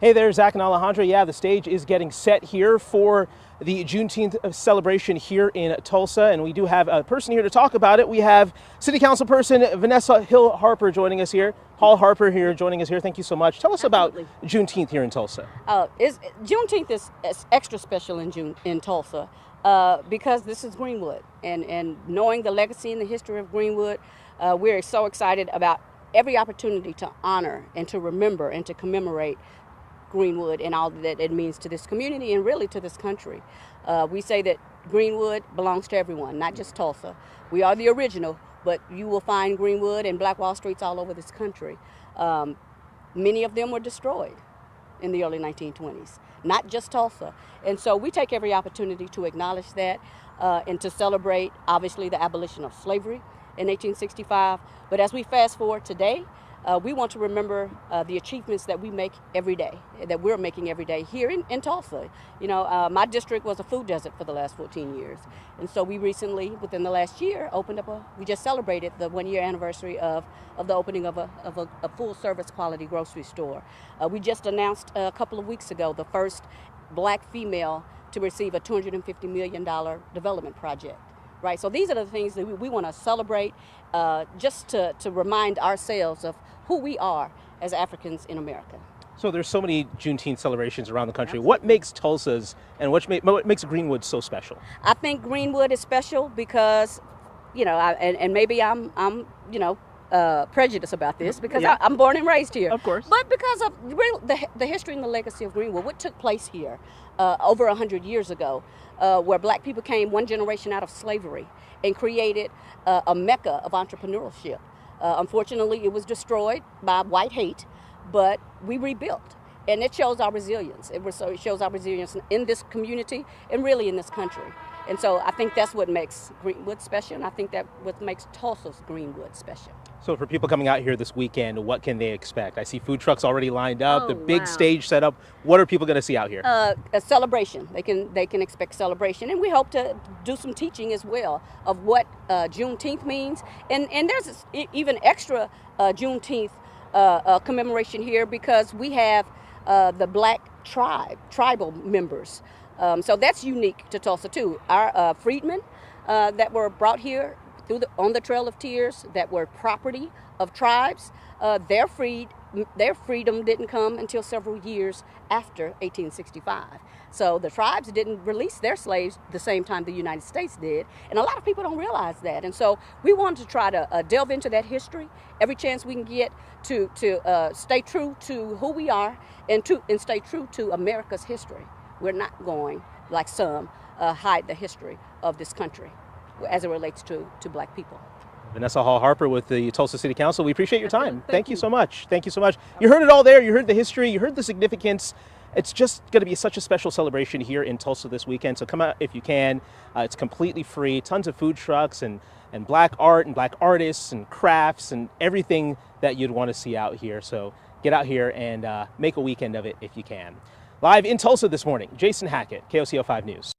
Hey there, Zach and Alejandra. Yeah, the stage is getting set here for the Juneteenth celebration here in Tulsa, and we do have a person here to talk about it. We have City Council person Vanessa Hill Harper joining us here. Hall Harper here joining us here. Thank you so much. Tell us Absolutely. about Juneteenth here in Tulsa. Uh, is, Juneteenth is, is, extra special in June in Tulsa uh, because this is Greenwood, and and knowing the legacy and the history of Greenwood, uh, we're so excited about every opportunity to honor and to remember and to commemorate Greenwood and all that it means to this community and really to this country. Uh, we say that Greenwood belongs to everyone, not just Tulsa. We are the original, but you will find Greenwood and Black Wall Streets all over this country. Um, many of them were destroyed in the early 1920s, not just Tulsa. And so we take every opportunity to acknowledge that uh, and to celebrate, obviously, the abolition of slavery in 1865. But as we fast forward today, uh, we want to remember uh, the achievements that we make every day, that we're making every day here in, in Tulsa. You know, uh, my district was a food desert for the last 14 years. And so we recently, within the last year, opened up a, we just celebrated the one year anniversary of, of the opening of a, of a, a full service quality grocery store. Uh, we just announced a couple of weeks ago the first black female to receive a $250 million development project right? So these are the things that we, we want to celebrate uh, just to, to remind ourselves of who we are as Africans in America. So there's so many Juneteenth celebrations around the country. Absolutely. What makes Tulsa's and what, what makes Greenwood so special? I think Greenwood is special because, you know, I, and, and maybe I'm, I'm, you know, uh, prejudice about this because yeah. I, am born and raised here. Of course. But because of the, the history and the legacy of Greenwood, what took place here uh, over 100 years ago, uh, where black people came one generation out of slavery and created uh, a mecca of entrepreneurship. Uh, unfortunately, it was destroyed by white hate, but we rebuilt. And it shows our resilience. It, shows our resilience in this community and really in this country. And so I think that's what makes Greenwood special, and I think that what makes Tulsa's Greenwood special. So for people coming out here this weekend, what can they expect? I see food trucks already lined up, oh, the big wow. stage set up. What are people going to see out here? Uh, a celebration. They can they can expect celebration, and we hope to do some teaching as well of what uh, Juneteenth means. And and there's even extra uh, Juneteenth uh, uh, commemoration here because we have uh, the Black tribe tribal members. Um, so that's unique to Tulsa too. Our freedmen that were brought here through the, on the Trail of Tears that were property of tribes. Uh, their freed their freedom didn't come until several years after 1865. So the tribes didn't release their slaves the same time the United States did, and a lot of people don't realize that. And so we wanted to try to uh, delve into that history every chance we can get to to uh, stay true to who we are and to and stay true to America's history. We're not going like some uh, hide the history of this country as it relates to, to black people. Vanessa Hall Harper with the Tulsa City Council. We appreciate your time. Thank, Thank you. you so much. Thank you so much. You heard it all there. You heard the history. You heard the significance. It's just going to be such a special celebration here in Tulsa this weekend. So come out if you can. Uh, it's completely free. Tons of food trucks and, and black art and black artists and crafts and everything that you'd want to see out here. So get out here and uh, make a weekend of it if you can. Live in Tulsa this morning, Jason Hackett, KOCO 5 News.